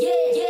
yeah, yeah.